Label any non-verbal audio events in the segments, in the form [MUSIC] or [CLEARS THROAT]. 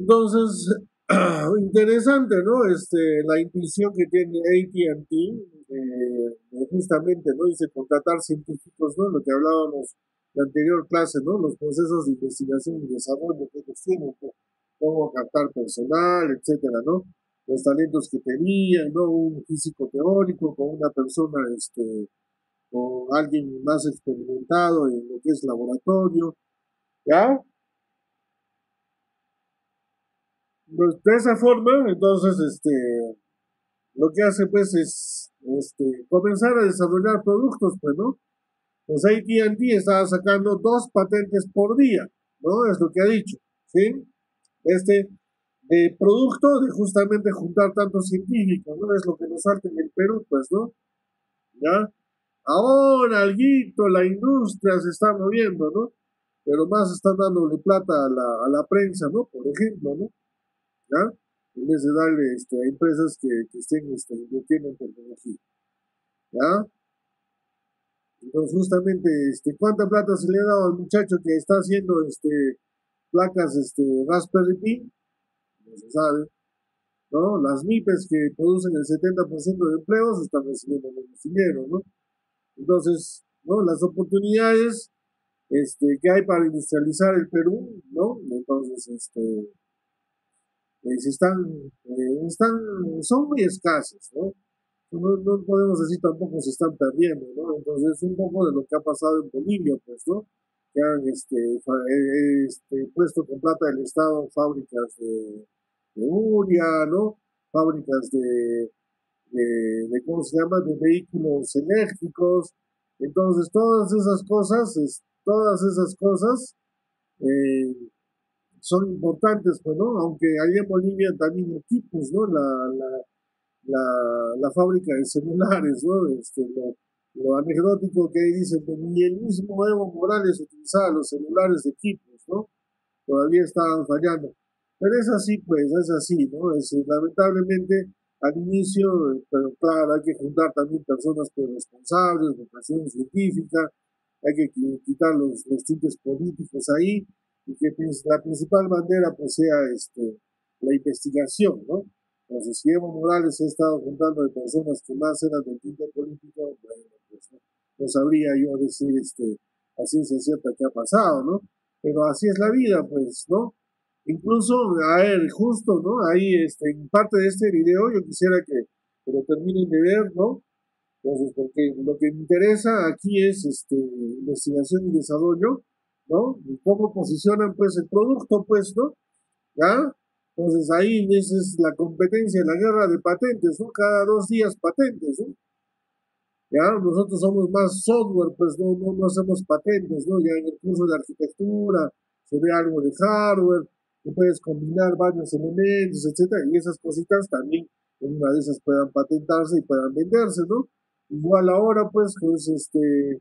Entonces, [CLEARS THROAT] interesante, ¿no? Este, la intuición que tiene AT&T, eh, justamente, ¿no? Dice contratar científicos, ¿no? Lo que hablábamos la anterior clase, ¿no? Los procesos de investigación y desarrollo que ellos tienen, cómo captar personal, etcétera, ¿no? Los talentos que tenían, ¿no? Un físico teórico con una persona, este, con alguien más experimentado en lo que es laboratorio, ¿ya? Pues de esa forma, entonces, este, lo que hace, pues, es, este, comenzar a desarrollar productos, pues, ¿no? Pues AT&T estaba sacando dos patentes por día, ¿no? Es lo que ha dicho, ¿sí? Este producto de justamente juntar tantos científicos, ¿no? Es lo que nos falta en el Perú, pues, ¿no? ¿Ya? Ahora, alguito, la industria se está moviendo, ¿no? Pero más están dándole plata a la, a la prensa, ¿no? Por ejemplo, ¿no? ¿Ya? En vez de darle este, a empresas que, que estén este, invirtiendo en tecnología. ¿Ya? Entonces, justamente, este, ¿cuánta plata se le ha dado al muchacho que está haciendo este, placas este, Raspberry Pi? No se sabe. ¿no? Las MIPES que producen el 70% de empleos están recibiendo menos dinero, ¿no? Entonces, ¿no? Las oportunidades este, que hay para industrializar el Perú, ¿no? Entonces, este, eh, están, están, son muy escasas, ¿no? no, no podemos decir tampoco se están perdiendo, ¿no? Entonces, un poco de lo que ha pasado en Bolivia, pues, ¿no? Que han este, eh, este, puesto con plata del Estado fábricas de, uria, ¿no? Fábricas de, de, ¿cómo se llama?, de vehículos eléctricos. Entonces, todas esas cosas, todas esas cosas eh, son importantes, pues, ¿no? Aunque hay en Bolivia también equipos, ¿no? La, la, la, fábrica de celulares, ¿no? Este, lo, anecdótico que dicen que ni el mismo Evo Morales utilizaba los celulares de equipos, ¿no? Todavía estaban fallando. Pero es así, pues, es así, ¿no? Es, lamentablemente, al inicio, pero claro, hay que juntar también personas responsables, vocación científica, hay que quitar los, los políticos ahí, y que pues, la principal bandera pues sea este, la investigación, ¿no? Entonces, si Evo Morales ha estado juntando de personas que más eran del tinte político, bueno, pues no, sabría yo decir este, a ciencia cierta qué ha pasado, ¿no? Pero así es la vida, pues, ¿no? Incluso, a ver, justo, ¿no? Ahí, este, en parte de este video, yo quisiera que, lo terminen de ver, ¿no? Entonces, porque lo que me interesa aquí es este, investigación y desarrollo, ¿no? Cómo posicionan, pues, el producto, pues, ¿no? ¿Ya? Entonces ahí esa es la competencia, la guerra de patentes, ¿no? Cada dos días patentes, ¿no? Ya, nosotros somos más software, pues no, no, no hacemos patentes, ¿no? Ya en el curso de arquitectura se ve algo de hardware, que puedes combinar varios elementos, etcétera, y esas cositas también en una de esas puedan patentarse y puedan venderse, ¿no? Igual ahora, pues, pues este,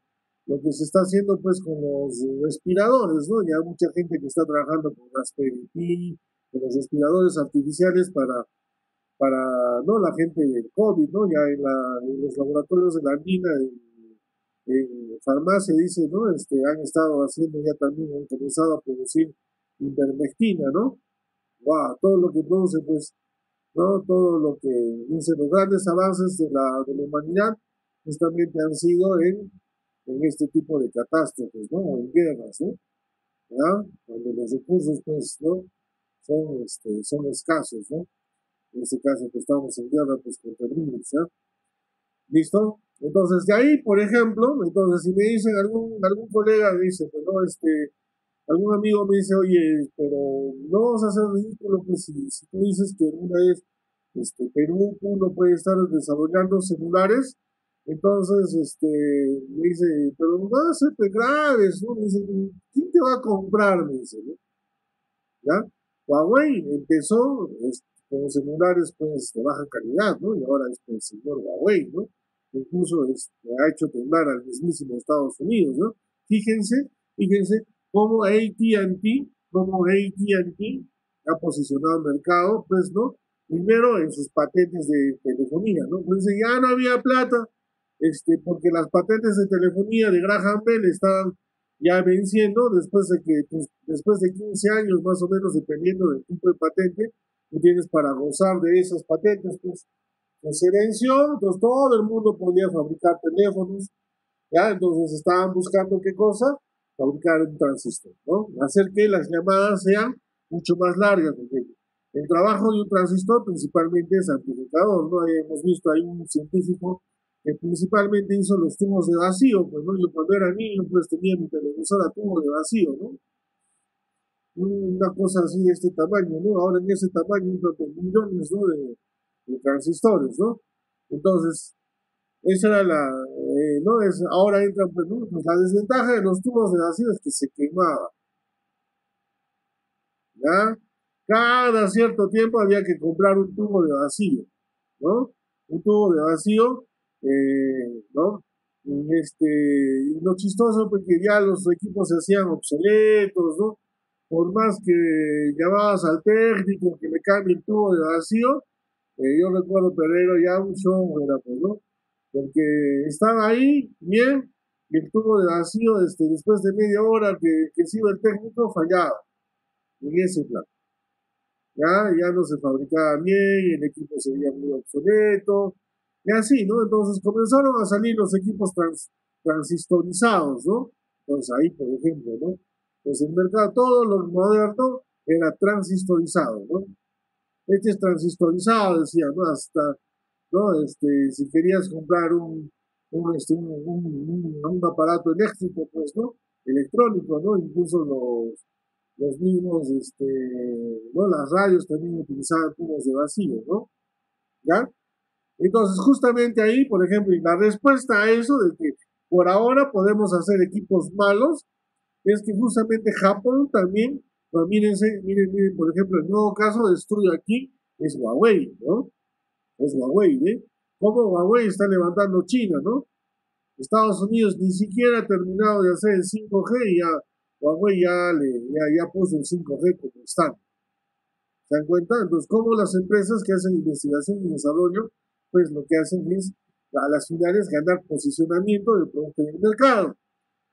lo que se está haciendo, pues, con los respiradores, ¿no? Ya hay mucha gente que está trabajando con Raspberry Pi, de los respiradores artificiales para, para no la gente del COVID, ¿no? Ya en, la, en los laboratorios de la mina, en, farmacia, dice, ¿no? Este, han estado haciendo ya también, han comenzado a producir ivermectina, ¿no? Wow, todo lo que produce, pues, ¿no? Todo lo que dice los grandes avances de la, de la humanidad justamente han sido en, en este tipo de catástrofes, ¿no? En guerras, ¿no? ¿Ya? Cuando los recursos, pues, ¿no? son, este, son escasos, ¿no? En este caso, que estamos en guerra, pues con virus, ¿ya? ¿Listo? Entonces, de ahí, por ejemplo, entonces, si me dicen algún, algún colega, dice, pues no, este, algún amigo me dice, oye, pero no vamos a hacer ridículo, pues si, si tú dices que una vez, este, Perú no puede estar desarrollando celulares, entonces, este, me dice, pero no ser graves, ¿no? Me dice, ¿quién te va a comprar? Me dice, ¿no? Huawei empezó con celulares pues de baja calidad, ¿no? Y ahora es el señor Huawei, ¿no? Incluso este, ha hecho temblar al mismísimo Estados Unidos, ¿no? Fíjense, fíjense cómo AT&T, cómo AT&T ha posicionado el mercado, pues, ¿no? Primero en sus patentes de telefonía, ¿no? Pues ya no había plata, este, porque las patentes de telefonía de Graham Bell estaban ya venciendo, después de que, pues, después de 15 años más o menos, dependiendo del tipo de patente, tú tienes para gozar de esas patentes, pues, pues se venció, entonces todo el mundo podía fabricar teléfonos, ya, entonces estaban buscando qué cosa, fabricar un transistor, ¿no? Hacer que las llamadas sean mucho más largas, porque el trabajo de un transistor principalmente es amplificador, ¿no? Hemos visto, hay un científico que principalmente hizo los tubos de vacío, pues, ¿no? Yo cuando era niño, pues tenía mi televisor a tubo de vacío, ¿no? Una cosa así de este tamaño, ¿no? Ahora en ese tamaño, millones, ¿no? De transistores, ¿no? Entonces, esa era la, eh, ¿no? Es, ahora entra, pues, ¿no? Pues la desventaja de los tubos de vacío es que se quemaba. ¿Ya? Cada cierto tiempo había que comprar un tubo de vacío, ¿no? Un tubo de vacío, eh, ¿no? Este, lo chistoso porque ya los equipos se hacían obsoletos, ¿no? Por más que llamabas al técnico que me cambie el tubo de vacío, eh, yo recuerdo, pero ya un show, era pues, ¿no? Porque estaba ahí, bien, y el tubo de vacío, este, después de media hora que, que se iba el técnico, fallaba en ese plan. Ya, ya no se fabricaba bien, el equipo se veía muy obsoleto, y así, ¿no? Entonces comenzaron a salir los equipos transistorizados, ¿no? Entonces ahí, por ejemplo, ¿no? Pues el mercado, todo lo moderno era transistorizado, ¿no? Este es transistorizado, decía, ¿no? Hasta, ¿no? Este, si querías comprar un, un, este, un, un, aparato eléctrico, pues, ¿no? Electrónico, ¿no? Incluso los, los mismos, este, ¿no? Las radios también utilizaban tubos de vacío, ¿no? ¿Ya? Entonces, justamente ahí, por ejemplo, y la respuesta a eso de que por ahora podemos hacer equipos malos, es que justamente Japón también pero mírense, miren, miren, por ejemplo, el nuevo caso de aquí es Huawei, ¿no? Es Huawei, ¿eh? ¿Cómo Huawei está levantando China, ¿no? Estados Unidos ni siquiera ha terminado de hacer el 5G y ya Huawei ya, le, ya, ya puso el 5G como está. ¿Se dan cuenta? Entonces, ¿cómo las empresas que hacen investigación y desarrollo, pues lo que hacen es a las finales ganar posicionamiento del producto en el mercado,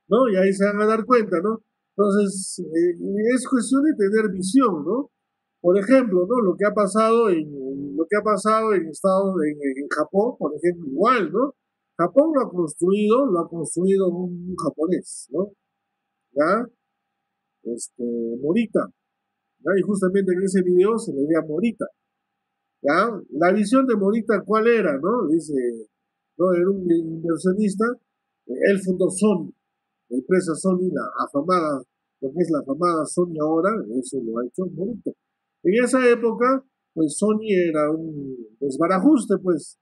¿no? Y ahí se van a dar cuenta, ¿no? Entonces, eh, es cuestión de tener visión, ¿no? Por ejemplo, ¿no? Lo que ha pasado en, lo que ha pasado en Estados, en, en, Japón, por ejemplo, igual, ¿no? Japón lo ha construido, lo ha construido un, japonés, ¿no? ¿Ya? Este, Morita. ¿ya? Y justamente en ese video se le ve a Morita. ¿Ya? La visión de Morita, ¿cuál era, no? Dice, ¿no? Era un inversionista, él fundó Sony, la empresa Sony, la afamada, lo que es la afamada Sony ahora, eso lo ha hecho bonito. En esa época, pues Sony era un desbarajuste, pues,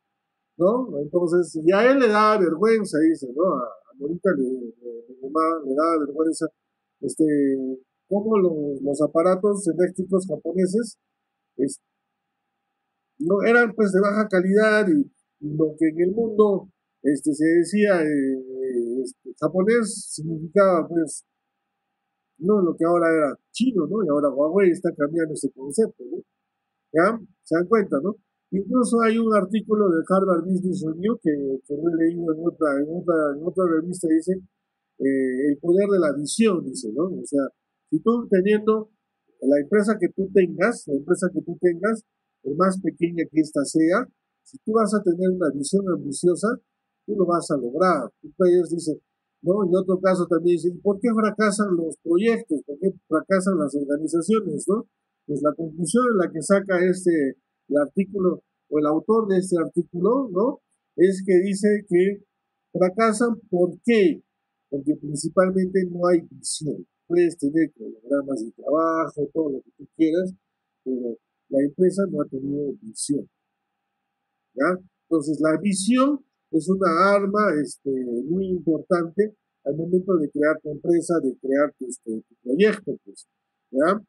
¿no? Entonces, y a él le daba vergüenza, dice, ¿no? A, Morita le, le, daba vergüenza, este, cómo los, los aparatos eléctricos japoneses no eran pues de baja calidad y, lo que en el mundo este, se decía eh, este, japonés significaba pues no lo que ahora era chino, ¿no? Y ahora Huawei está cambiando ese concepto, ¿no? ¿Ya? ¿Se dan cuenta, no? Incluso hay un artículo de Harvard Business Review que, que lo he leído en otra, en otra, en otra revista, dice, eh, el poder de la visión, dice, ¿no? O sea, si tú teniendo la empresa que tú tengas, la empresa que tú tengas, el más pequeña que ésta sea, si tú vas a tener una visión ambiciosa, tú lo vas a lograr. Ellos dicen, ¿no? En otro caso también dicen, ¿por qué fracasan los proyectos? ¿Por qué fracasan las organizaciones, no? Pues la conclusión en la que saca este el artículo o el autor de este artículo, ¿no? Es que dice que fracasan ¿por qué? Porque principalmente no hay visión. Puedes tener programas de trabajo, todo lo que tú quieras, pero la empresa no ha tenido visión. ¿Ya? Entonces la visión es una arma este, muy importante al momento de crear tu empresa, de crear tu, este, proyecto, pues, ¿ya?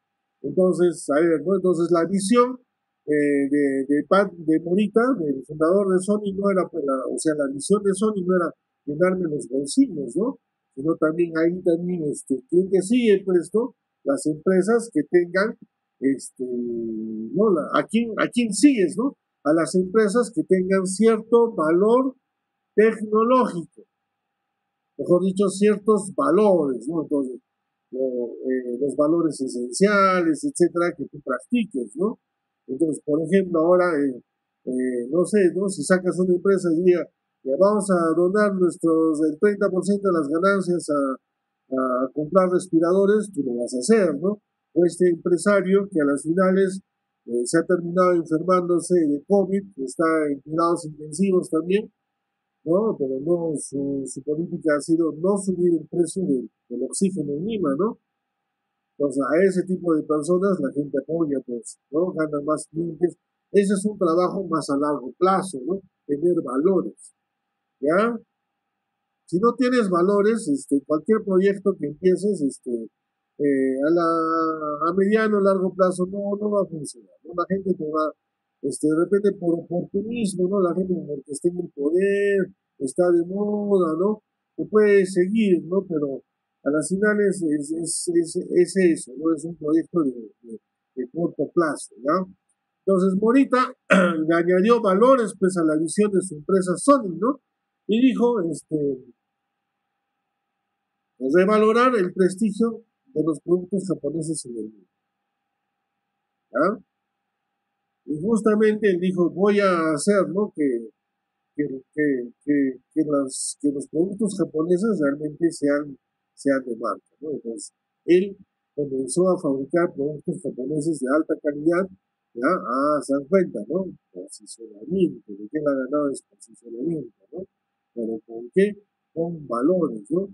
Entonces, a ver, ¿no? Entonces, la visión eh, de, de, de Morita, del fundador de Sony, no era, pues, la, o sea, la visión de Sony no era llenarme los bolsillos, ¿no? Sino también ahí también, este, ¿quién que sigue, pues, ¿no? Las empresas que tengan, este, ¿no? ¿a, quién, ¿A quién sigues, no? A las empresas que tengan cierto valor tecnológico. mejor dicho, ciertos valores, ¿no? Entonces, eh, los valores esenciales, etcétera, que tú practiques, ¿no? Entonces, por ejemplo, ahora, eh, eh, no sé, ¿no? Si sacas una empresa y diga, vamos a donar nuestros, el 30% de las ganancias a, comprar respiradores, tú lo vas a hacer, ¿no? Este empresario que a las finales se ha terminado enfermándose de COVID, está en cuidados intensivos también, ¿no? Pero no, su, política ha sido no subir el precio del oxígeno en Lima, ¿no? Entonces, a ese tipo de personas la gente apoya, pues, ¿no? Gana más clientes. Ese es un trabajo más a largo plazo, ¿no? Tener valores, ¿ya? Si no tienes valores, este, cualquier proyecto que empieces, este, eh, a, la, a mediano, largo plazo, no, no va a funcionar, ¿no? La gente te va, este, de repente por oportunismo, ¿no? La gente porque está en el poder, está de moda, ¿no? Te puede seguir, ¿no? Pero a las finales es, es, es, eso, ¿no? Es un proyecto de, de, corto plazo, ¿no? Entonces Morita [CLEARS THROAT] le añadió valores pues a la visión de su empresa Sony, ¿no? Y dijo, este, revalorar el prestigio de los productos japoneses en el mundo. ¿Ya? Y justamente él dijo, voy a hacer, ¿no? Que, que, que, que, los, que los productos japoneses realmente sean, sean de marca, ¿no? Entonces, él comenzó a fabricar productos japoneses de alta calidad, ¿ya? Ah, se dan cuenta, ¿no? Posicionamiento, ¿de qué la ganado es posicionamiento, ¿no? Pero ¿con qué? Con valores, ¿no?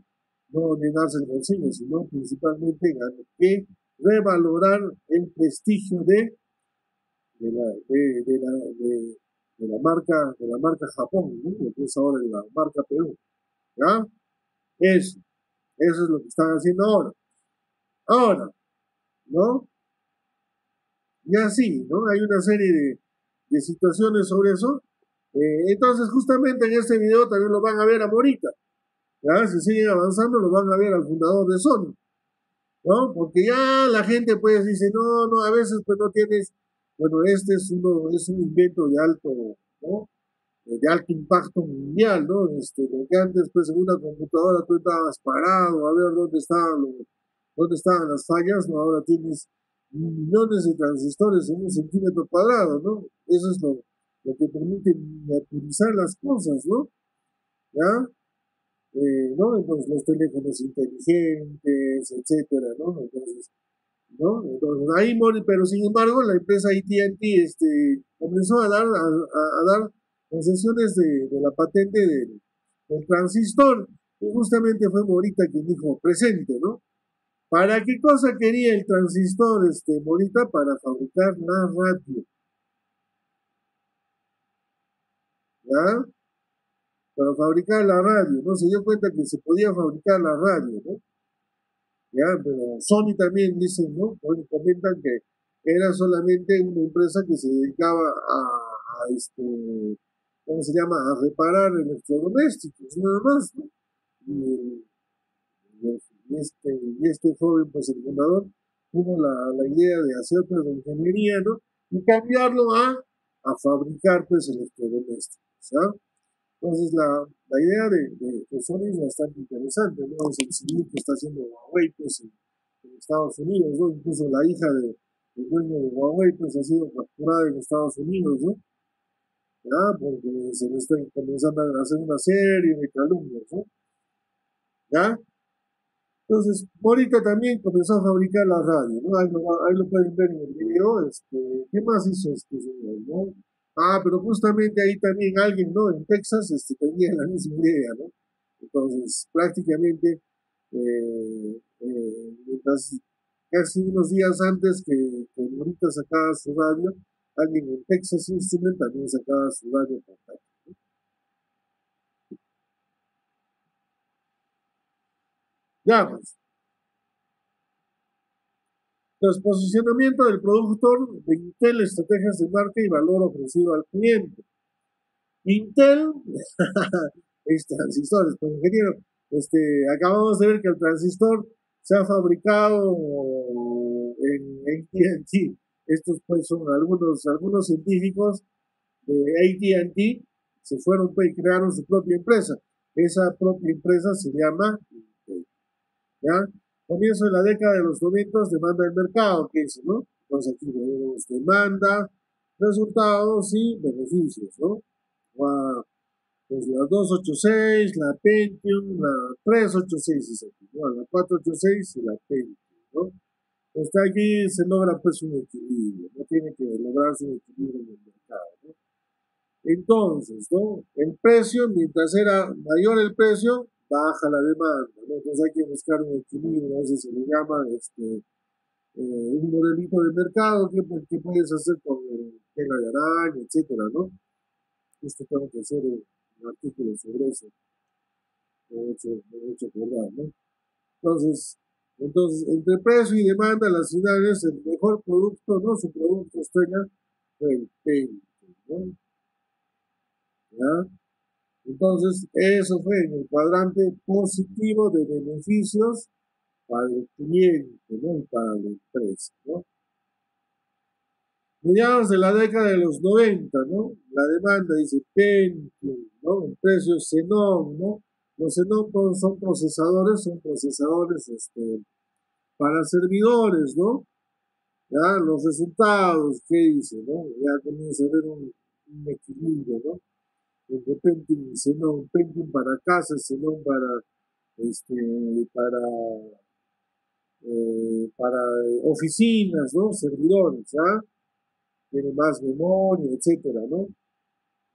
No llenarse el bolsillo, sino principalmente que revalorar el prestigio de de la, de, la, de, la marca, de la marca Japón, lo que es ahora la marca Perú. ¿Ya? Eso, eso es lo que están haciendo ahora. Ahora, ¿no? Y así, ¿no? Hay una serie de, de situaciones sobre eso. Eh, entonces, justamente en este video también lo van a ver a Morita. ¿Ya? Si siguen avanzando, lo van a ver al fundador de Sony. ¿no? Porque ya la gente pues dice, no, no, a veces pues no tienes bueno, este es, uno, es un invento de alto, ¿no? Eh, de alto impacto mundial, ¿no? Este, que antes, pues, en una computadora tú estabas parado a ver dónde estaban, dónde estaban las fallas, ¿no? Ahora tienes millones de transistores en un centímetro cuadrado, ¿no? Eso es lo, lo que permite miniaturizar las cosas, ¿no? ¿Ya? Eh, ¿no? Entonces los teléfonos inteligentes, etcétera, ¿no? Entonces, ¿no? Entonces, ahí, pero sin embargo, la empresa AT&T este, comenzó a dar, a, dar concesiones de, de, la patente del, transistor, y justamente fue Morita quien dijo presente, ¿no? ¿Para qué cosa quería el transistor, este, Morita? Para fabricar la radio. ¿Ya? Para fabricar la radio, ¿no? Se dio cuenta que se podía fabricar la radio, ¿no? ¿ya? Pero Sony también dice, ¿no? comentan que era solamente una empresa que se dedicaba a, este, ¿cómo se llama? A reparar electrodomésticos, nada más, ¿no? Y, este, este joven, pues el fundador, tuvo la, idea de hacer pues ingeniería, ¿no? Y cambiarlo a, a fabricar pues electrodomésticos, ¿ya? Entonces, la, la idea de, de, Sony es bastante interesante, ¿no? Es el civil que está haciendo Huawei, pues, en, Estados Unidos, ¿no? Incluso la hija de, del dueño de Huawei, pues, ha sido capturada en Estados Unidos, ¿no? ¿Ya? Porque se le está comenzando a hacer una serie de calumnias, ¿no? ¿Ya? Entonces, Morita también comenzó a fabricar la radio, ¿no? Ahí lo, ahí lo pueden ver en el video, este, ¿qué más hizo este señor, no? Ah, pero justamente ahí también alguien, ¿no? En Texas este, tenía la misma idea, ¿no? Entonces, prácticamente, eh, eh, casi unos días antes que, que Morita sacaba su radio, alguien en Texas Instrument también sacaba su radio portátil. Ya, pues. Los posicionamiento del productor de Intel, estrategias de marca y valor ofrecido al cliente. Intel, [LAUGHS] es transistores, pues ingeniero, este, acabamos de ver que el transistor se ha fabricado en AT&T. Estos pues son algunos, algunos científicos de AT&T se fueron pues, y crearon su propia empresa. esa propia empresa se llama. ¿Ya? Comienzo de la década de los 90, demanda del mercado, ¿qué es, no? Entonces aquí tenemos demanda, resultados y beneficios, ¿no? pues la 286, la Pentium, la 386 es aquí, ¿no? La 486 y la Pentium, ¿no? Está aquí se logra pues un equilibrio, no tiene que lograrse un equilibrio en el mercado, ¿no? Entonces, ¿no? El precio, mientras era mayor el precio, baja la demanda, ¿no? Entonces hay que buscar un equilibrio, a veces se le llama este, eh, un modelito de mercado, ¿qué, qué puedes hacer con tela de araña, etcétera, ¿no? Esto tengo que hacer un, artículo sobre eso, me he hecho, me ¿no? Entonces, entonces, entre precio y demanda, las ciudades, el mejor producto, ¿no? Su producto fue el peine, ¿no? ¿Ya? Entonces, eso fue en el cuadrante positivo de beneficios para el cliente ¿no? para la empresa. ¿no? Mediados de la década de los 90, ¿no? la demanda dice Pentium, ¿no? el precio Xenon, ¿no? los Xenon son procesadores, son procesadores este, para servidores, ¿no? Ya, los resultados, ¿qué dice? ¿no? Ya comienza a haber un equilibrio, ¿no? De Pentium, Xenon, Pentium para casas, Xenon para, este, para, eh, para oficinas, ¿no? Servidores, ¿ah? Tiene más memoria, etcétera, ¿no?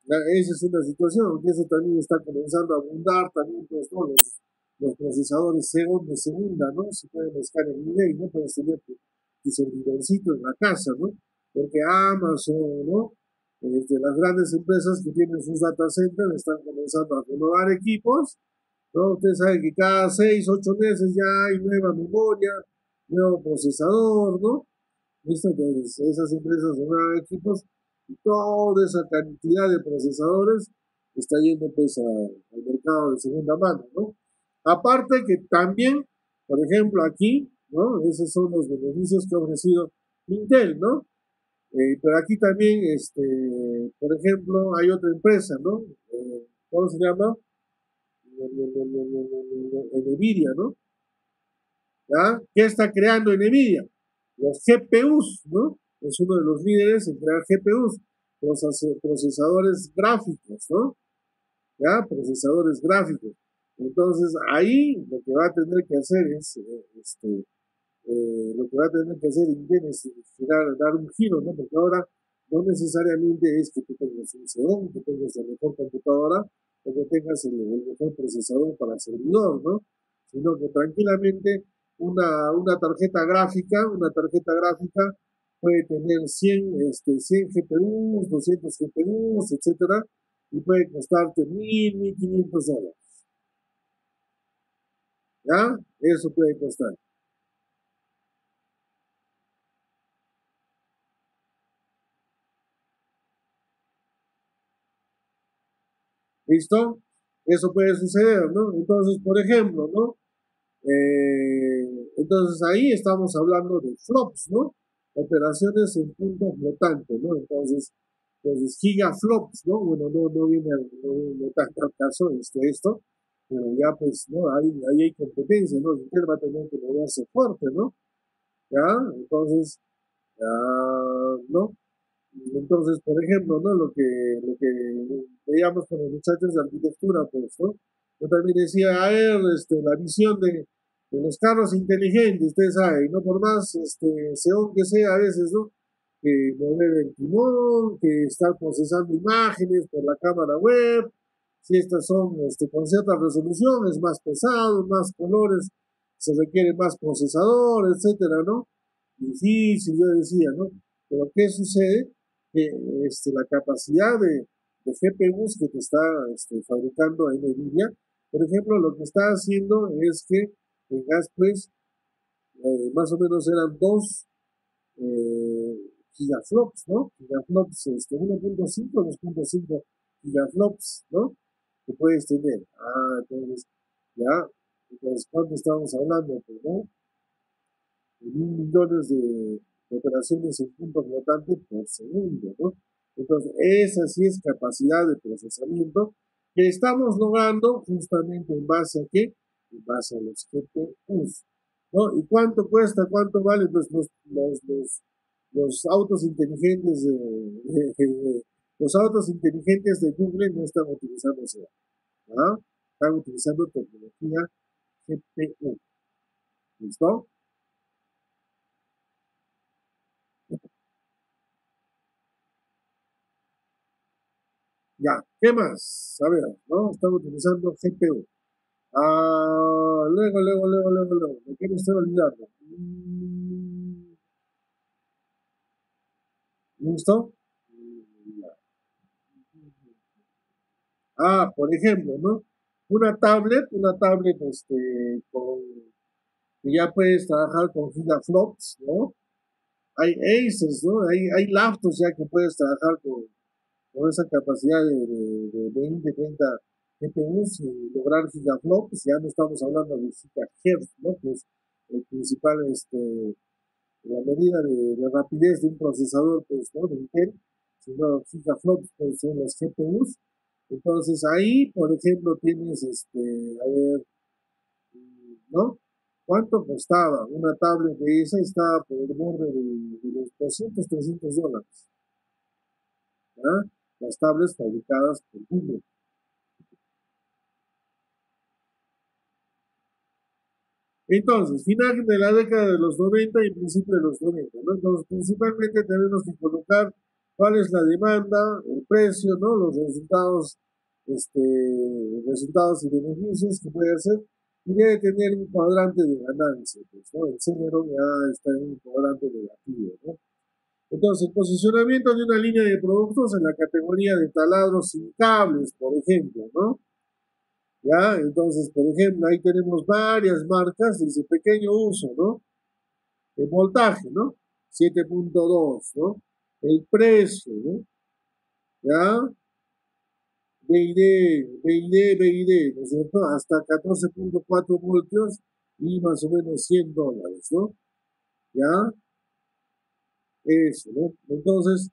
esa es una situación, porque eso también está comenzando a abundar también, pues, ¿no? Los, los procesadores de segunda, ¿no? Se pueden buscar en nivel, ¿no? Puedes tener tu, tu servidorcito en la casa, ¿no? Porque Amazon, ¿no? Este, las grandes empresas que tienen sus data centers están comenzando a renovar equipos. ¿no? Usted sabe que cada 6, 8 meses ya hay nueva memoria, nuevo procesador, ¿no? Entonces, esas empresas renuevan equipos y toda esa cantidad de procesadores está yendo pues al mercado de segunda mano, ¿no? Aparte que también, por ejemplo, aquí, ¿no? Esos son los beneficios que ha ofrecido Intel, ¿no? Eh, pero aquí también, este, por ejemplo, hay otra empresa, ¿no? Eh, ¿Cómo se llama? Nvidia, ¿no? ¿Ya? ¿Qué está creando Nvidia? Los GPUs, ¿no? Es uno de los líderes en crear GPUs, procesadores gráficos, ¿no? ¿Ya? Procesadores gráficos. Entonces, ahí lo que va a tener que hacer es, eh, este, eh, lo que va a tener que hacer Intel es dar, un giro, ¿no? Porque ahora no necesariamente es que tú tengas un Xeon, que tengas la mejor computadora o que tengas el, mejor procesador para servidor, ¿no? Sino que tranquilamente una, una tarjeta gráfica, una tarjeta gráfica puede tener 100, este, 100 GPUs, 200 GPUs, etcétera, y puede costarte 1000, 1500 dólares. ¿Ya? Eso puede costar. ¿Listo? Eso puede suceder, ¿no? Entonces, por ejemplo, ¿no? Eh, entonces ahí estamos hablando de flops, ¿no? Operaciones en punto flotante, ¿no? Entonces, entonces gigaflops, ¿no? Bueno, no, no viene, no viene tanto al caso este, esto, pero ya pues, ¿no? Ahí, ahí hay competencia, ¿no? Intel va a tener que moverse fuerte, ¿no? ¿Ya? Entonces, ya, ¿no? Entonces, por ejemplo, ¿no? Lo que, lo que veíamos con los muchachos de arquitectura, pues, ¿no? Yo también decía, a ver, este, la visión de, de los carros inteligentes, ustedes saben, no por más, este, según que sea a veces, ¿no? Que mover el timón, que estar procesando imágenes por la cámara web, si estas son este, con cierta resolución, es más pesado, más colores, se requiere más procesador, etcétera, ¿no? Difícil, yo decía, ¿no? Pero ¿qué sucede? Este, la capacidad de, de, GPUs que te está este, fabricando NVIDIA, por ejemplo, lo que está haciendo es que tengas pues eh, más o menos eran dos eh, gigaflops, ¿no? Gigaflops, este, 1.5, 2.5 gigaflops, ¿no? Que puedes tener. Ah, entonces, ya, entonces, ¿cuánto estamos hablando? Pues, ¿no? mil millones de, operaciones en punto flotante por segundo, ¿no? Entonces, esa sí es capacidad de procesamiento que estamos logrando justamente en base a qué? En base a los GPUs. ¿no? ¿Y cuánto cuesta? ¿Cuánto valen pues, los, los, los, los autos inteligentes de, los autos inteligentes de Google no están utilizando eso. ¿ah? Están utilizando tecnología GPU. ¿Listo? Ya, ¿qué más? A ver, ¿no? Estamos utilizando GPU. Ah, luego, luego, luego, luego, luego. Me quiero estar olvidando. Mm. ¿Listo? Ah, por ejemplo, ¿no? Una tablet, una tablet este, con, que ya puedes trabajar con gigaflops, ¿no? Hay Aces, ¿no? Hay, hay laptops ya que puedes trabajar con, con esa capacidad de, de, de 20, 30 GPUs y lograr gigaflops. Ya no estamos hablando de gigahertz, ¿no? Que es el principal, este, la medida de, de rapidez de un procesador, pues, ¿no? De Intel, sino gigaflops, pues, son los GPUs entonces ahí, por ejemplo, tienes, este, a ver, ¿no? ¿Cuánto costaba? Una tablet de esa estaba por el borde de, los 200, 300 dólares. ¿Ah? Las tablets fabricadas por Google. Entonces, final de la década de los 90 y principio de los 90. ¿no? Entonces, principalmente tenemos que colocar cuál es la demanda, el precio, ¿no? Los resultados, este, resultados y beneficios que puede hacer y debe tener un cuadrante de ganancia, pues, ¿no? El género ya está en un cuadrante negativo, ¿no? Entonces, posicionamiento de una línea de productos en la categoría de taladros sin cables, por ejemplo, ¿no? Ya, entonces, por ejemplo, ahí tenemos varias marcas ese pequeño uso, ¿no? El voltaje, ¿no? 7.2, ¿no? el precio, ¿no? ¿Ya? BID, BID, BID, ¿no es cierto? Hasta 14.4 voltios y más o menos 100 dólares, ¿no? ¿Ya? Eso, ¿no? Entonces,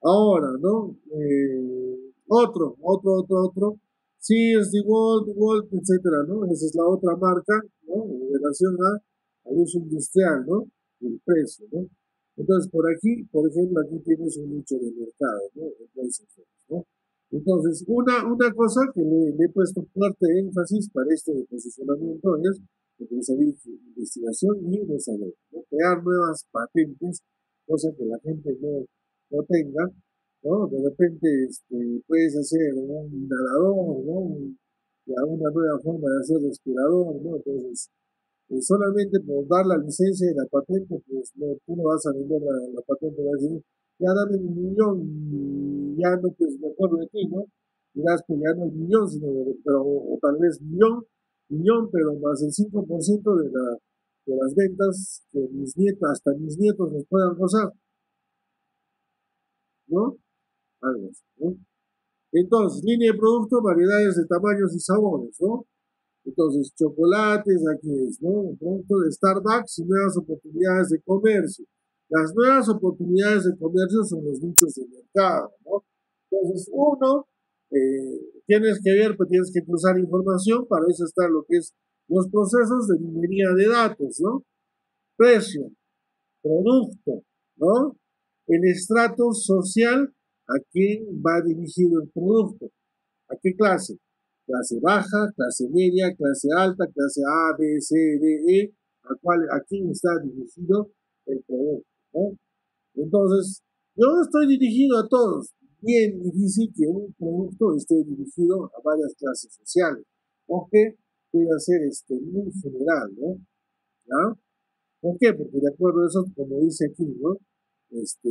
ahora, ¿no? Eh, otro, otro, otro, otro. Sí, es de Gold, Gold, etcétera, ¿no? Esa es la otra marca, ¿no? En relación a, al uso industrial, ¿no? El precio, ¿no? Entonces, por aquí, por ejemplo, aquí tienes un nicho de mercado, ¿no? Entonces, una, una cosa que le, he puesto fuerte énfasis para este posicionamiento es investigación y desarrollo, ¿no? crear nuevas patentes, cosa que la gente no, no tenga, ¿no? De repente este, puedes hacer un inhalador, ¿no? una nueva forma de hacer respirador, ¿no? Entonces, solamente por dar la licencia de la patente, pues no, tú no vas a vender la, patente, vas a decir, ya dame un millón, ya no, pues me acuerdo de ti, ¿no? Dirás, pues ya no es millón, sino, pero, o, tal vez millón, millón, pero más el 5% de, la, de las ventas que mis nietos, hasta mis nietos nos puedan gozar. ¿No? Algo así, ¿no? Entonces, línea de producto, variedades de tamaños y sabores, ¿no? Entonces, chocolates, aquí es, ¿no? Producto de Starbucks y nuevas oportunidades de comercio. Las nuevas oportunidades de comercio son los nichos de mercado, ¿no? Entonces, uno, eh, tienes que ver, pues tienes que cruzar información, para eso está lo que es los procesos de minería de datos, ¿no? Precio, producto, ¿no? El estrato social, ¿a quién va dirigido el producto? ¿A qué clase? clase baja, clase media, clase alta, clase A, B, C, D, E, a, cual, a quién está dirigido el producto. ¿no? Entonces, yo estoy dirigido a todos. Bien difícil que un producto esté dirigido a varias clases sociales, aunque puede ser este, muy general, ¿no? ¿Ya? ¿Por qué? Porque de acuerdo a eso, como dice aquí, ¿no? Este,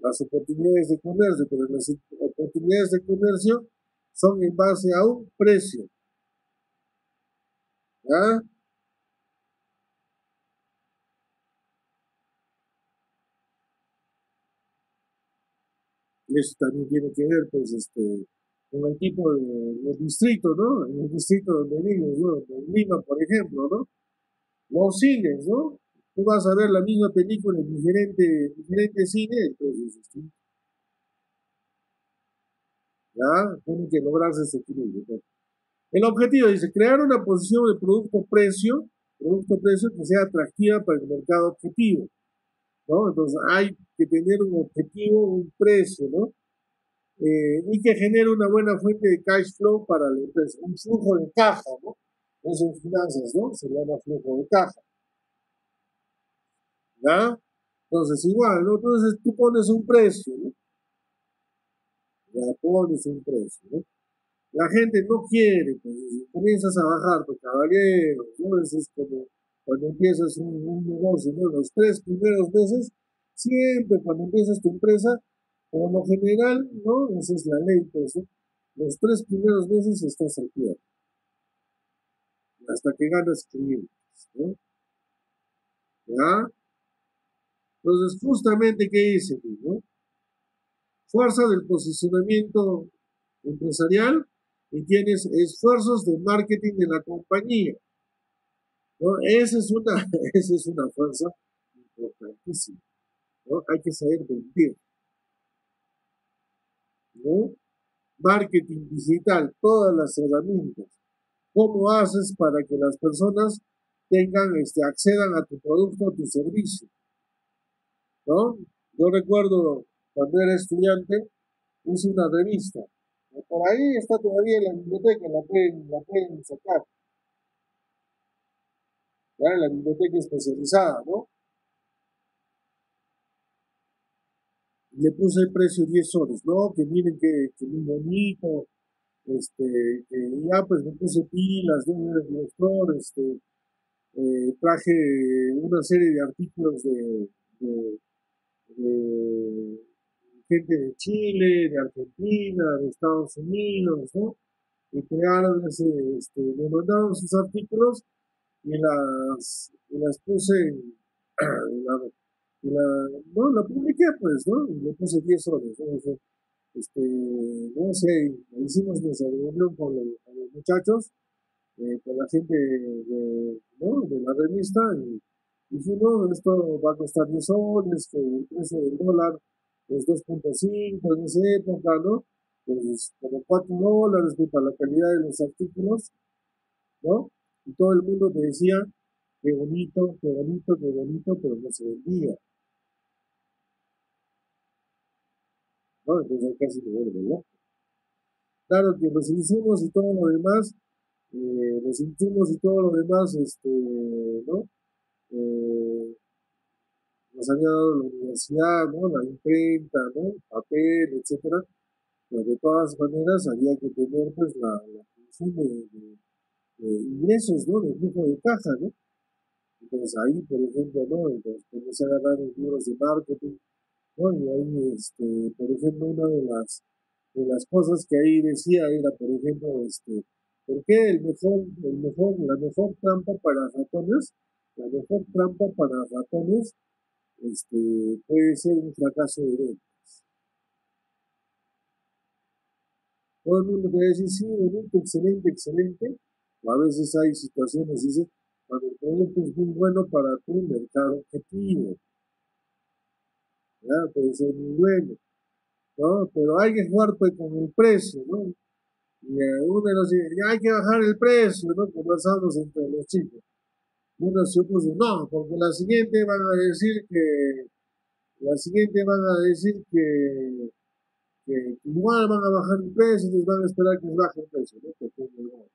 las oportunidades de comercio, pero las oportunidades de comercio son en base a un precio. ¿Ya? Eso también tiene que ver, pues, este, con el tipo de, distrito, ¿no? En el distrito donde vives, ¿no? En Lima, por ejemplo, ¿no? Los cines, ¿no? Tú vas a ver la misma película en diferente, diferente cine, entonces, este, ¿Ya? Tiene que lograrse ese equilibrio. El objetivo dice crear una posición de producto-precio, producto-precio que sea atractiva para el mercado objetivo. ¿no? Entonces hay que tener un objetivo, un precio, ¿no? Eh, y que genere una buena fuente de cash flow para la empresa, un flujo de caja, ¿no? Eso en finanzas, ¿no? Se llama flujo de caja. ¿Ya? Entonces, igual, ¿no? Entonces tú pones un precio, ¿no? Ya pones un precio, ¿no? La gente no quiere, pues, comienzas a bajar, pues, caballero, ¿no? es como cuando empiezas un, negocio, ¿no? Los tres primeros meses, siempre cuando empiezas tu empresa, por lo general, ¿no? Esa es la ley, pues, Los tres primeros meses estás al pie. Hasta que ganas clientes, ¿no? ¿Ya? Entonces, justamente, ¿qué dice? ¿no? Fuerza del posicionamiento empresarial y tienes esfuerzos de marketing de la compañía. ¿no? Esa, es una, [LAUGHS] esa es una fuerza importantísima. ¿no? Hay que saber vender. ¿No? Marketing digital, todas las herramientas. ¿Cómo haces para que las personas tengan, este, accedan a tu producto, a tu servicio? ¿no? Yo recuerdo cuando era estudiante, hice una revista. Por ahí está todavía en la biblioteca, la pueden, la pueden sacar. ¿Ya? La biblioteca especializada, ¿no? Le puse el precio 10 soles, ¿no? Que miren que, que muy bonito, este, ya pues me puse pilas. El director, este, eh, traje una serie de artículos de de gente de Chile, de Argentina, de Estados Unidos, ¿no? Y crearon ese, este, me mandaron sus artículos y las, las puse en, [CLEARS THROAT] la, la, no, la publiqué pues, ¿no? Y le puse 10 horas, ¿no? Este, no sé, hicimos nuestra reunión con, los muchachos, eh, con la gente de, ¿no? de la revista y Dijimos, esto va a costar 10 soles, que el precio del dólar es 2.5 en esa época, ¿no? Pues como 4 dólares para la calidad de los artículos, ¿no? Y todo el mundo te decía, qué bonito, qué bonito, qué bonito, pero no se vendía. ¿No? Entonces casi me vuelve loco. Claro que los insumos y todo lo demás, eh, los insumos y todo lo demás, este, ¿no? eh, nos había dado la universidad, ¿no? La imprenta, ¿no? Papel, etcétera. Pero de todas maneras había que tener pues la, la función de, ingresos, ¿no? De flujo de caja, ¿no? Entonces ahí, por ejemplo, ¿no? Entonces comencé a ganar los libros de marketing, ¿no? Y ahí, este, por ejemplo, una de las, de las cosas que ahí decía era, por ejemplo, este, ¿por qué el mejor, el mejor, la mejor trampa para ratones la mejor trampa para ratones este, puede ser un fracaso de ventas. Todo el mundo puede decir, sí, bonito, excelente, excelente. a veces hay situaciones, dice, cuando el producto es muy bueno para tu mercado objetivo. Puede ser muy bueno. ¿no? Pero hay que jugar pues, con el precio, ¿no? Y uno nos dice, hay que bajar el precio, ¿no? Conversamos entre los chicos uno se opuso, no, porque la siguiente van a decir que, la siguiente van a decir que, que igual van a bajar el precio, entonces van a esperar que baje el precio, no,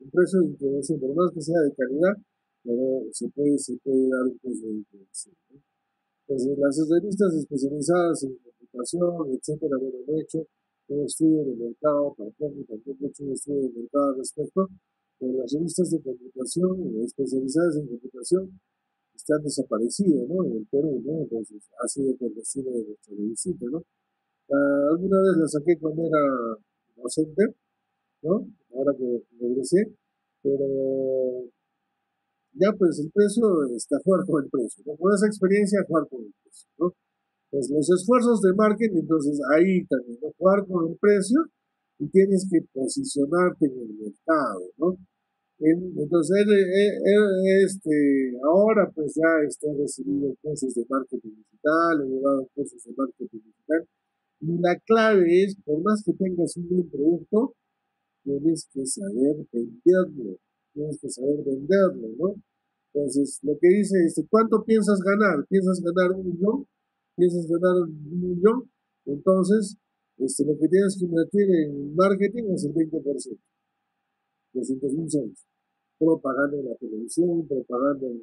un precio de intervención, por más que sea de calidad, pero se puede, se puede dar un precio de intervención. ¿no? Entonces, las revistas especializadas en computación, etcétera, bueno, he hecho un estudio de mercado, tampoco, tampoco he hecho un estudio de mercado al respecto, las revistas de computación especializadas en computación están desaparecidas, ¿no? En el Perú, ¿no? Entonces, ha sido por destino de nuestra visita, ¿no? Ah, alguna vez la saqué cuando era docente, ¿no? Ahora que regresé, pero ya pues el precio está con el precio, ¿no? Con esa experiencia jugar con el precio, ¿no? Pues los esfuerzos de marketing, entonces ahí también, ¿no? Jugar con el precio y tienes que posicionarte en el mercado, ¿no? Entonces, él, este, ahora pues ya está recibiendo cursos de marketing digital, he llevado cursos de marketing digital, Y la clave es, por más que tengas un buen producto, tienes que saber venderlo, tienes que saber venderlo, ¿no? Entonces, lo que dice es, ¿cuánto piensas ganar? ¿Piensas ganar un millón? ¿Piensas ganar un millón? Entonces, este, lo que tienes que invertir en marketing es el 20%. 200 mil soles. Propaganda en la televisión, propaganda en,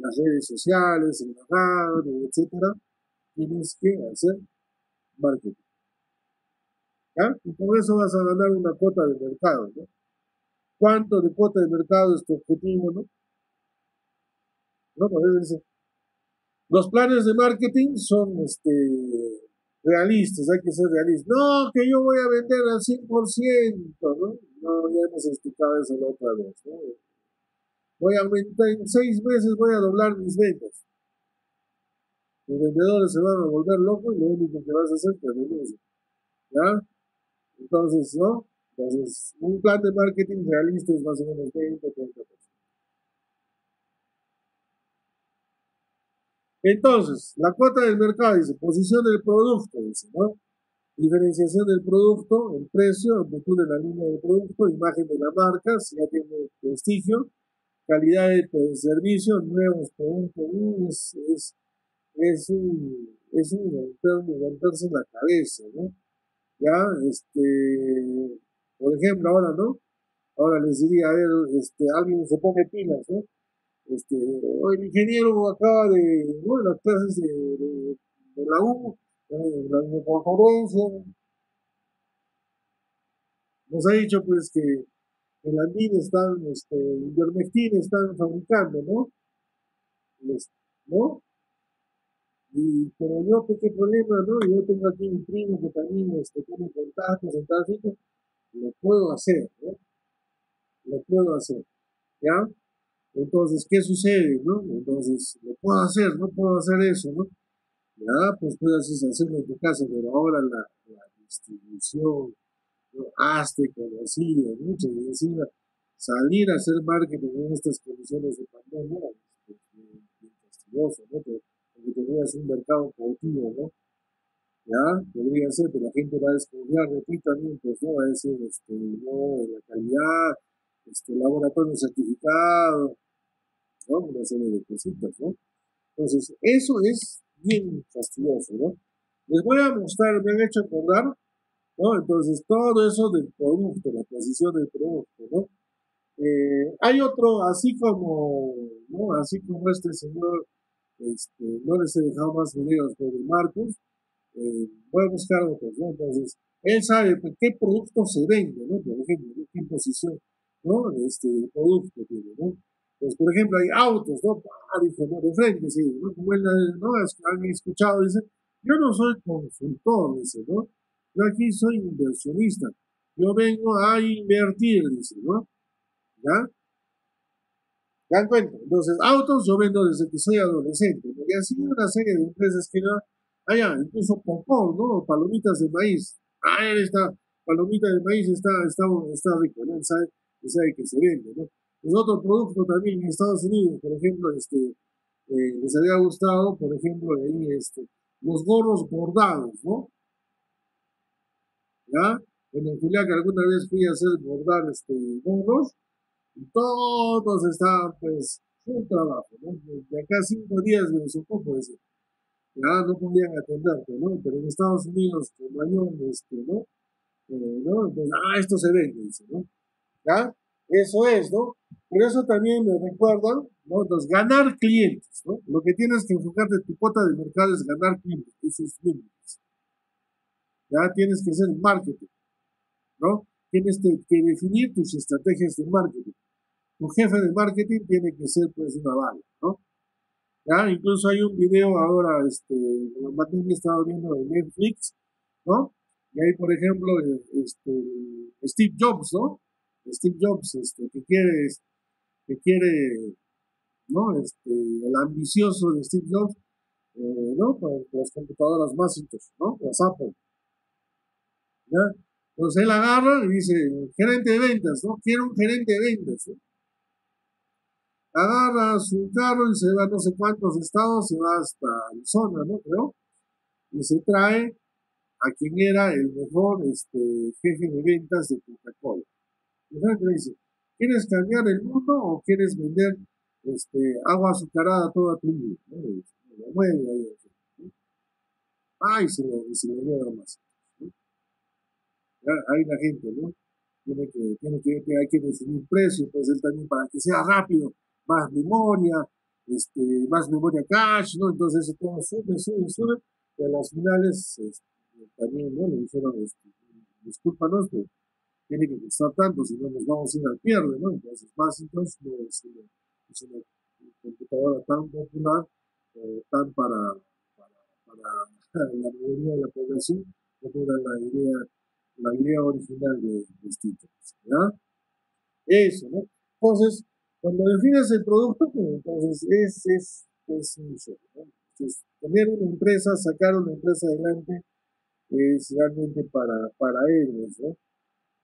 las redes sociales, en la radio, etcétera. Tienes que hacer marketing. ¿Ya? Y con eso vas a ganar una cuota de mercado, ¿no? ¿Cuánto de cuota de mercado es tu objetivo, no? No, pues, los planes de marketing son este, realistas, hay que ser realistas. No, que yo voy a vender al 100%, ¿no? No, ya hemos explicado eso la otra vez, ¿no? Voy a aumentar, en seis meses voy a doblar mis ventas. Los vendedores se van a volver locos y lo único que vas a hacer es vender. ¿Ya? Entonces, ¿no? Entonces, un plan de marketing realista es más o menos 20, 30%. Entonces, la cuota del mercado dice posición del producto, dice, ¿no? Diferenciación del producto, el precio, amplitud de la línea del producto, imagen de la marca, si ya tiene prestigio, calidad de servicio, nuevos productos, es, es, un, es un la cabeza, ¿no? Ya, este, por ejemplo, ahora, ¿no? Ahora les diría, a ver, este, alguien se pone pilas, ¿no? Este, el ingeniero acaba de, bueno, las clases de, de, de la U, eh, la conferencia, nos ha dicho pues que el Andín están, este, Ivermectin están fabricando, ¿no? ¿No? Y, pero yo, ¿qué problema, no? Yo tengo aquí un primo que también este, tiene contactos en tal sitio, lo puedo hacer, ¿no? Lo puedo hacer, ¿ya? Entonces, ¿qué sucede? ¿no? Entonces, lo puedo hacer, no puedo hacer eso, ¿no? Ya, pues puedes hacerlo en tu casa, pero ahora la, distribución, ¿no? hazte conocido, ¿no? Y encima, salir a hacer marketing en estas condiciones de pandemia es bien fastidioso, ¿no? Porque tenías un mercado cautivo, ¿no? Ya, podría ser, pero la gente va a desconfiar de ti también, pues, ¿no? Va a decir, este, no, la calidad, este, laboratorio certificado, ¿no? Una serie de cositas, ¿no? Entonces, eso es bien fastidioso, ¿no? Les voy a mostrar, me han hecho acordar, ¿no? Entonces, todo eso del producto, la posición del producto, ¿no? Eh, hay otro, así como, ¿no? Así como este señor, este, no les he dejado más videos, pero de Marcos, eh, voy a buscar otros, ¿no? Entonces, él sabe pues, qué producto se vende, ¿no? Por ejemplo, qué posición, ¿no? Este producto tiene, ¿no? Pues, por ejemplo, hay autos, ¿no? Ah, dice, ¿no? De frente, sí, ¿no? Como él, ¿no? Han escuchado, dice, yo no soy consultor, dice, ¿no? Yo aquí soy inversionista. Yo vengo a invertir, dice, ¿no? ¿Ya? ¿Dan cuenta? Entonces, autos yo vendo desde que soy adolescente. ¿no? Y así una serie de empresas que no... Allá, incluso popcorn, ¿no? Palomitas de maíz. Ah, esta palomita de maíz está, está, está rica, ¿no? Sabe, sabe que se vende, ¿no? Es otro producto también en Estados Unidos, por ejemplo, este, eh, les había gustado, por ejemplo, ahí, este, los gorros bordados, ¿no? ¿Ya? En el que alguna vez fui a hacer bordar este, gorros, y todos estaban, pues, un trabajo, ¿no? De acá cinco días me supo, pues, ya no podían atenderte, ¿no? Pero en Estados Unidos, con mayor, este, ¿no? Eh, ¿no? Entonces, ah, esto se vende, dice, ¿no? ¿Ya? Eso es, ¿no? Por eso también me recuerdan, ¿no? Entonces, ganar clientes, ¿no? Lo que tienes que enfocarte tu cuota de mercado es ganar clientes, esos clientes. Ya tienes que hacer marketing, ¿no? Tienes que, definir tus estrategias de marketing. Tu jefe de marketing tiene que ser, pues, una bala, ¿no? Ya, incluso hay un video ahora, este, que estaba viendo en Netflix, ¿no? Y ahí, por ejemplo, este, Steve Jobs, ¿no? Steve Jobs, este, que quiere, que quiere, ¿no? Este, el ambicioso de Steve Jobs, eh, ¿no? Para, las computadoras más ¿no? Las Apple. ¿Ya? Entonces él agarra y dice, gerente de ventas, ¿no? Quiero un gerente de ventas, ¿no? Agarra su carro y se va a no sé cuántos estados, se va hasta Arizona, ¿no? Creo. y se trae a quien era el mejor este, jefe de ventas de Coca-Cola. Y le dice, ¿quieres cambiar el mundo o quieres vender este, agua azucarada toda tu vida? ¿no? ahí, Ay, se lo, se lo lleva más. ¿no? Ahí la gente, ¿no? Tiene que, tiene que, hay que definir precio, pues él también para que sea rápido, más memoria, este, más memoria cache, ¿no? Entonces eso todo sube, sube, sube, y a las finales este, también, ¿no? Le dijeron, este, discúlpanos, pero tiene que costar tanto, si no nos vamos a ir al pierde, ¿no? Entonces, más entonces no es, una computadora tan popular, eh, tan para, para, para, [LAUGHS] la mayoría de la población, como era la idea, la idea original de, de Steve ¿ya? Eso, ¿no? Entonces, cuando defines el producto, pues entonces es, es, es un ¿no? Entonces, tener una empresa, sacar una empresa adelante, es realmente para, para ellos, ¿no?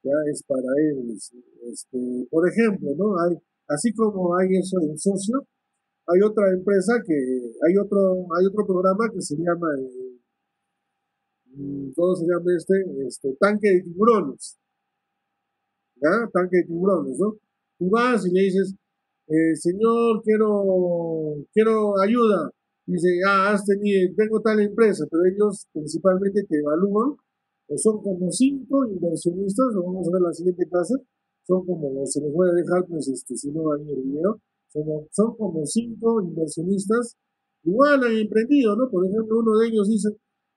Ya es para ellos. Este, por ejemplo, ¿no? Hay, así como hay eso en socio, hay otra empresa que, hay otro, hay otro programa que se llama, eh, ¿cómo se llama este? Este, tanque de tiburones. ¿Ya? Tanque de tiburones, ¿no? Tú vas y le dices, eh, señor, quiero, quiero ayuda. Dice, ah, has tenido, tengo tal empresa, pero ellos principalmente te evalúan, pues son como cinco inversionistas, lo vamos a ver la siguiente clase, son como, se les voy a dejar, pues, este, si no hay el video, son, son como cinco inversionistas, igual han emprendido, ¿no? Por ejemplo, uno de ellos dice,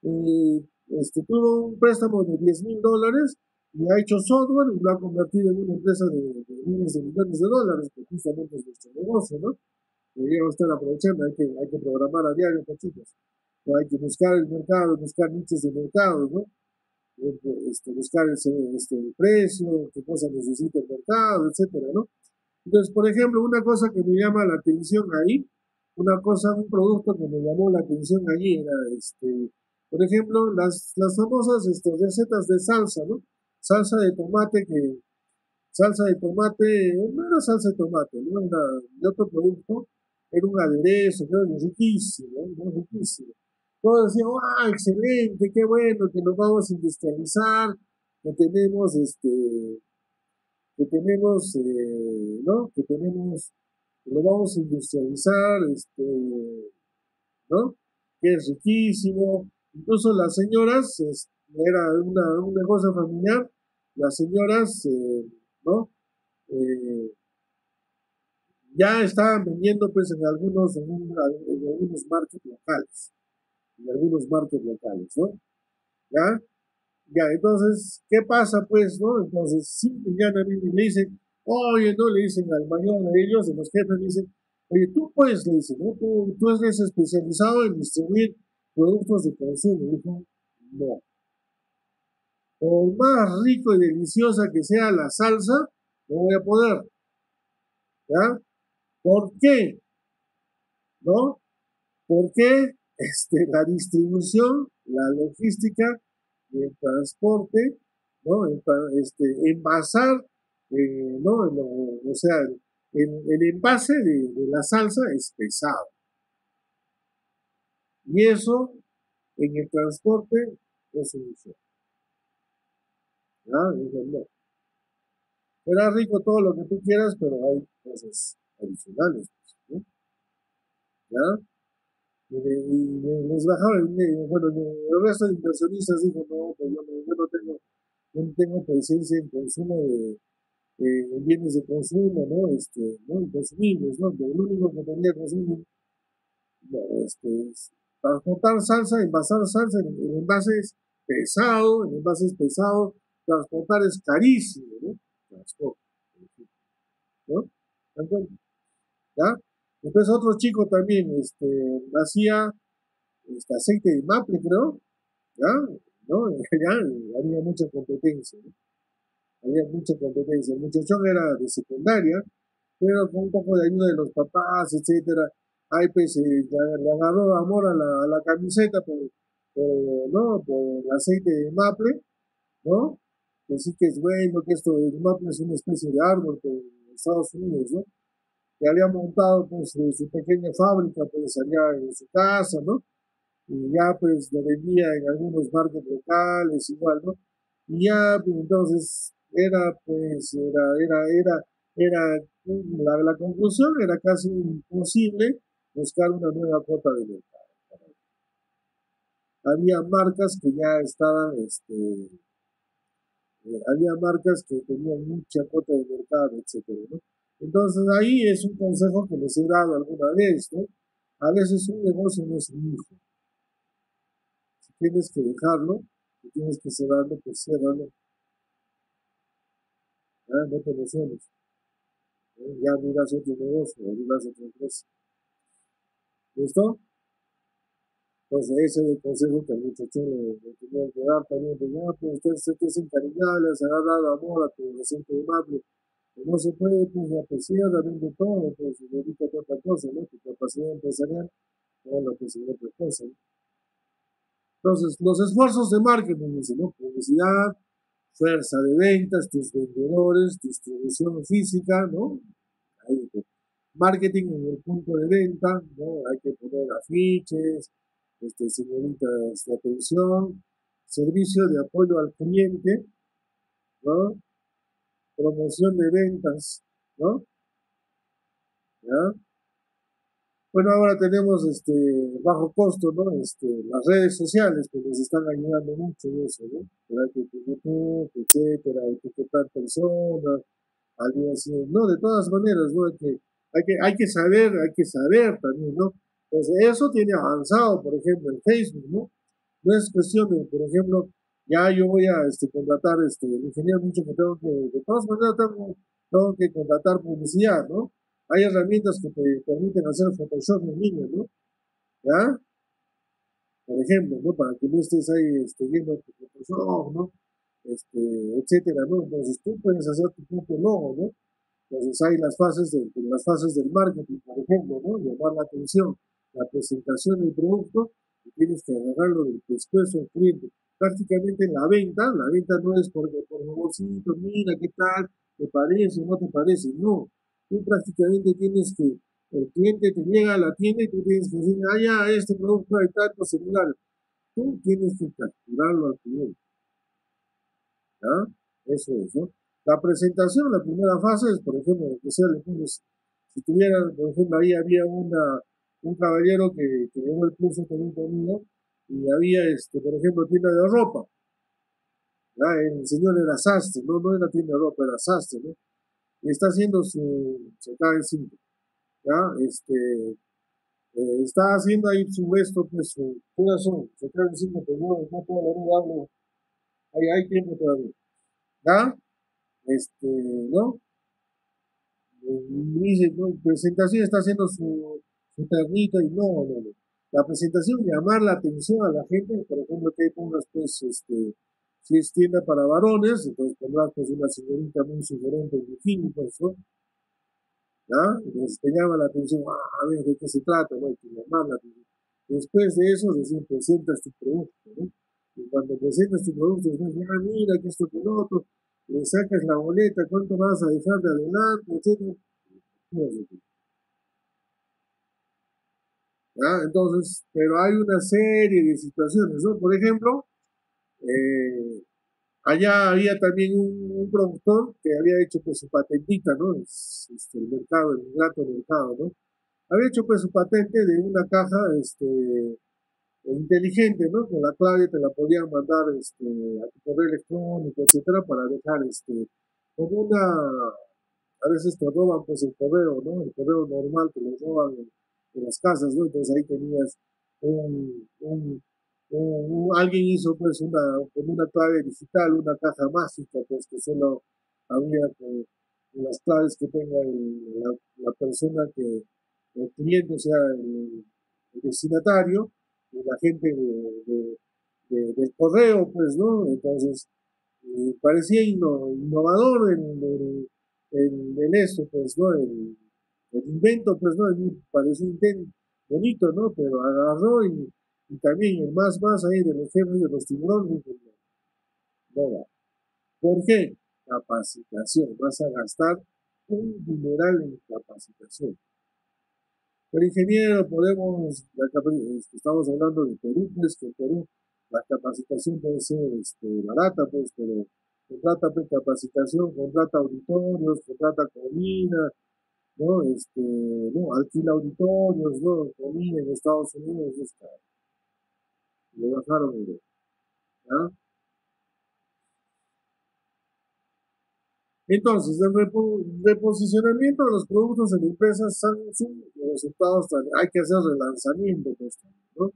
eh, este, tuvo un préstamo de 10 mil dólares y ha hecho software y lo ha convertido en una empresa de, miles de millones de dólares, que justamente es nuestro negocio, ¿no? Deberíamos estar aprovechando, hay que, hay que programar a diario, chicos. Hay que buscar el mercado, buscar nichos de mercado, ¿no? Este, buscar este, el precio, qué cosa necesita el mercado, etcétera, ¿no? Entonces, por ejemplo, una cosa que me llama la atención ahí, una cosa, un producto que me llamó la atención allí era, este, por ejemplo, las, las famosas este, recetas de salsa, ¿no? Salsa de tomate que salsa de tomate, no era salsa de tomate, no era de otro producto, era un aderezo, era riquísimo, riquísimo. Todos decían, ¡ah, excelente, qué bueno, que nos vamos a industrializar, que tenemos, este, que tenemos, eh, ¿no? Que tenemos, que lo vamos a industrializar, este, ¿no? Que es riquísimo. Incluso las señoras, era una, un negocio familiar, las señoras, eh, ¿no? Eh, ya estaban vendiendo pues en algunos, en, algunos markets locales, en algunos markets locales, ¿no? ¿Ya? Ya, entonces, ¿qué pasa pues, no? Entonces, simple y llanamente le dicen, oye, no, le dicen al mayor de ellos, de los jefes, le dicen, oye, tú puedes, le dicen, ¿no? Tú, tú eres especializado en distribuir productos de consumo. dijo, no por más rico y deliciosa que sea la salsa, no voy a poder. ¿Ya? ¿Por qué? ¿No? Porque este, la distribución, la logística, el transporte, ¿no? Este, envasar, eh, ¿no? o sea, el, envase de, de, la salsa es pesado. Y eso en el transporte es un ¿Ya? Era rico todo lo que tú quieras, pero hay cosas adicionales. ¿no? ¿Ya? Y, les bajaron Bueno, el resto de inversionistas dijo, no, pues yo, no, yo no tengo, no tengo presencia en consumo de, bienes de consumo, ¿no? Este, ¿no? Inconsumibles, ¿no? el único que tenía consumo, este, es transportar salsa, envasar salsa, el envase es pesado, el envase es pesado, transportar es carísimo, ¿no? Transporte, ¿no? ¿Ya? Entonces otro chico también, este, hacía este, aceite de maple, creo, ¿ya? ¿No? [LAUGHS] Ya había mucha competencia, ¿no? Había mucha competencia. El muchachón era de secundaria, pero con un poco de ayuda de los papás, etcétera, ahí pues le, agarró amor a la, a la camiseta por, por, ¿no? por el aceite de maple, ¿no? Sí que es bueno, que esto el maple es una especie de árbol en Estados Unidos, ¿no? Que había montado pues su pequeña fábrica pues allá en su casa, ¿no? y ya pues lo vendía en algunos marcos locales igual, ¿no? Y ya pues, entonces era pues, era, era, era, era, la, la conclusión era casi imposible buscar una nueva cuota de mercado. Había marcas que ya estaban, este, eh, había marcas que tenían mucha cuota de mercado, etcétera, ¿no? Entonces ahí es un consejo que les he dado alguna vez, ¿no? A veces un negocio no es un hijo. Si tienes que dejarlo, si tienes que cerrarlo, pues ciérralo. Ah, no te emociones. Ya miras otro negocio, miras otra empresa. ¿Listo? Entonces ese es el consejo que el muchacho le, le que dar también. De, ya, pues usted, usted es encariñado, le has agarrado amor a tu reciente amable no se puede, pues, apreciar de todo, pues, se dedica a otra cosa, ¿no? Tu capacidad empresarial, no la posibilidad de otra cosa, Entonces, los esfuerzos de marketing, dice, ¿no? Publicidad, fuerza de ventas, tus vendedores, distribución física, ¿no? marketing en el punto de venta, ¿no? Hay que poner afiches, este, señoritas de atención, servicio de apoyo al cliente, ¿no? promoción de ventas, ¿no? ¿Ya? Bueno, ahora tenemos este bajo costo, ¿no? Este, las redes sociales que nos están ayudando mucho en eso, ¿no? Hay que YouTube, etcétera, etiquetar personas, día no, de todas maneras, ¿no? Hay que, hay que, hay que saber, hay que saber también, ¿no? Pues eso tiene avanzado, por ejemplo, en Facebook, ¿no? No es cuestión de, por ejemplo, ya yo voy a este, contratar, este, el ingeniero mucho que tengo que, de todas maneras tengo, tengo que contratar publicidad, ¿no? Hay herramientas que te permiten hacer Photoshop en línea, ¿no? ¿Ya? Por ejemplo, ¿no? Para que no estés ahí este, viendo tu Photoshop, ¿no? Este, etcétera, ¿no? Entonces tú puedes hacer tu propio logo, ¿no? Entonces hay las fases, de, las fases del marketing, por ejemplo, ¿no? Llamar la atención, la presentación del producto, y tienes que agarrarlo del pescuezo al cliente prácticamente la venta, la venta no es porque por favorcito, mira qué tal, te parece o no te parece, no. Tú prácticamente tienes que, el cliente te llega a la tienda y tú tienes que decir, ah, ya, este producto hay tanto celular. Tú tienes que capturarlo al cliente. ¿Ya? Eso es, ¿no? La presentación, la primera fase es, por ejemplo, si tuviera, por ejemplo, ahí había una, un caballero que, que llevó el curso también conmigo, y había, este, por ejemplo, tienda de ropa. El señor era sastre, no, no era tienda de ropa, era sastre, ¿no? Y está haciendo su, se cae el cinto. Este, eh, está haciendo ahí su esto, pues, su corazón, se cae el cinto, pero no, no puedo hablo, hay, hay tiempo todavía, ¿ya? Este, ¿no? Dice, no, presentación está haciendo su, y no, no. La presentación, llamar la atención a la gente, por ejemplo, que pongas, pues, este, si es tienda para varones, entonces pondrás, pues, una señorita muy sugerente en bikini, pues, ¿no? ¿Ya? Entonces te llama la atención, ah, a ver, ¿de qué se trata? No hay que llamar. Después de eso, decir, presentas tu producto, ¿no? Y cuando presentas tu producto, dices, ah, mira, que esto, lo otro, le sacas la boleta, cuánto vas a dejar de adelante, etcétera. Entonces, pero hay una serie de situaciones, ¿no? Por ejemplo, eh, allá había también un, productor que había hecho pues su patentita, ¿no? Es, este, el mercado, el gato mercado, ¿no? Había hecho pues su patente de una caja, este, inteligente, ¿no? Con la clave te la podían mandar, este, a tu correo electrónico, etcétera, para dejar, este, como una, a veces te roban pues el correo, ¿no? El correo normal te lo roban en las casas, ¿no? Entonces ahí tenías un, un, alguien hizo pues una, con una clave digital, una caja mágica, pues que solo había con, las claves que tenga la, persona que, el cliente, o sea, el, destinatario, la gente de, del correo, pues, ¿no? Entonces, eh, parecía innovador el, el, el, esto, pues, ¿no? El invento, pues no, parece un bonito, ¿no? Pero agarró y, y, también el más más ahí de los jefes de los tiburones, no va. ¿Por qué? Capacitación, vas a gastar un dineral en capacitación. Pero ingeniero, podemos, este, estamos hablando de Perú, pues que Perú la capacitación puede ser este, barata, pues, pero contrata pues, capacitación, contrata auditorios, contrata comida, ¿no? Este, no, alquila auditorios, ¿no? Comida en Estados Unidos, es caro. Le bajaron el ¿ya? Entonces, el reposicionamiento de los productos en empresas Samsung, los resultados, hay que hacer relanzamiento, pues, ¿no?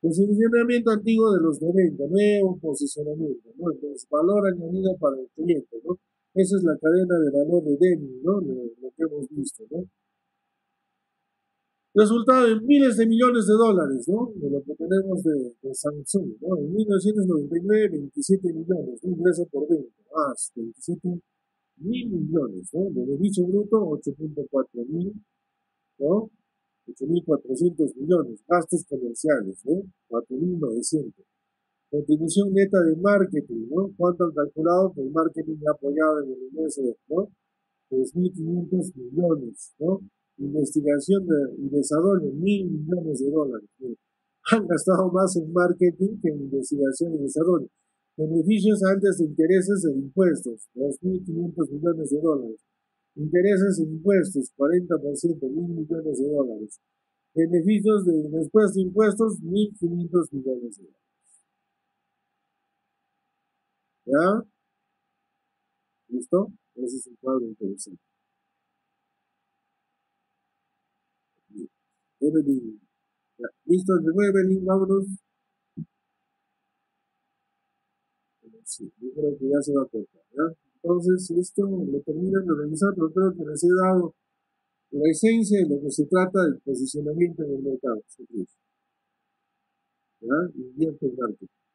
Posicionamiento antiguo de los 90, nuevo posicionamiento, ¿no? Entonces, valor añadido para el cliente, ¿no? Esa es la cadena de valor de Demi, ¿no? Lo, que hemos visto, ¿no? Resultado en miles de millones de dólares, ¿no? De lo que tenemos de, Samsung, ¿no? En 1999, 27 millones, ¿no? ingreso por venta, más 27 mil millones, ¿no? De beneficio bruto, 8.4 mil, ¿no? 8.400 millones, gastos comerciales, ¿no? 4.900. Contribución neta de marketing, ¿no? ¿Cuánto han calculado que el marketing ha apoyado en el ingreso, ¿no? 3.500 millones, ¿no? Investigación y desarrollo, mil millones de dólares. Han gastado más en marketing que en investigación y desarrollo. Beneficios antes de intereses e impuestos, 2.500 millones de dólares. Intereses e impuestos, 40%, mil millones de dólares. Beneficios de, después de impuestos, 1.500 millones de dólares. ¿Ya? ¿Listo? Ese es un cuadro interesante. Evelyn. Ya. ¿Listo? Nuevo, Evelyn, vámonos. Sí, yo creo que ya se va a cortar, ¿ya? Entonces, esto lo terminan de organizar, pero creo que les he dado la esencia de lo que se trata del posicionamiento en el mercado. ¿Ya? Invierte en marketing.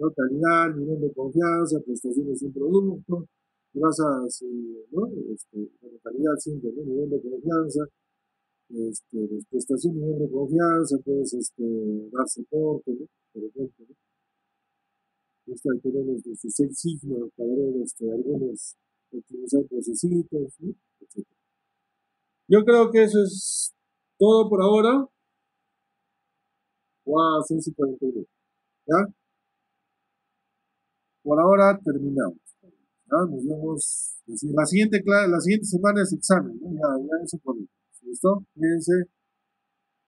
¿No? Calidad, nivel de confianza, prestaciones un producto, basas, ¿no? Este, calidad siempre, ¿no? Nivel de confianza, este, prestación, nivel de confianza, puedes este, dar soporte, ¿no? Por ejemplo, ¿no? Esto tenemos seis signos para ver este, algunos utilizar procesitos, ¿no? etc. Yo creo que eso es todo por ahora. Wow, 6 y 42. ¿Ya? Por ahora terminamos. Nos vemos. La siguiente, la siguiente semana es examen. Ya, ya eso por ¿Listo? Fíjense.